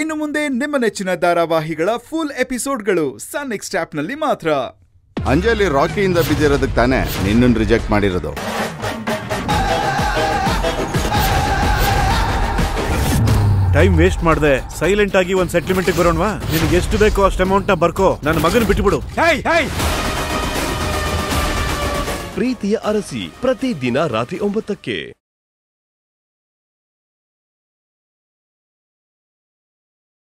ಇನ್ನು ಮುಂದೆ ನಿಮ್ಮ ನೆಚ್ಚಿನ ಧಾರಾವಾಹಿಗಳ ಫುಲ್ ಎಪಿಸೋಡ್ಗಳು ಸನ್ ನೆಕ್ಸ್ಟ್ ಮಾತ್ರ. ಅಂಜಲಿ ರಾಕಿಯಿಂದ ಬಿದ್ದಿರೋದಕ್ಕೆ ತಾನೇ ನಿನ್ನನ್ನು ರಿಜೆಕ್ಟ್ ಮಾಡಿರೋದು. ಟೈಮ್ ವೇಸ್ಟ್ ಮಾಡದೆ. ಸೈಲೆಂಟ್ ಆಗಿ ಒಂದ್ ಸೆಟ್ಲ್ಮೆಂಟ್ ಬರೋಣವಾ? ನಿನಗೆ ಎಷ್ಟು ಬೇಕೋ ಅಷ್ಟು ಅಮೌಂಟ್ನ ಬರ್ಕೋ. ನನ್ನ ಮಗನ ಬಿಟ್ಬಿಡು. ಹೇಯ್ ಹೇಯ್ ಪ್ರೀತಿಯ ಅರಸಿ ಪ್ರತಿದಿನ ರಾತ್ರಿ ಒಂಬತ್ತಕ್ಕೆ.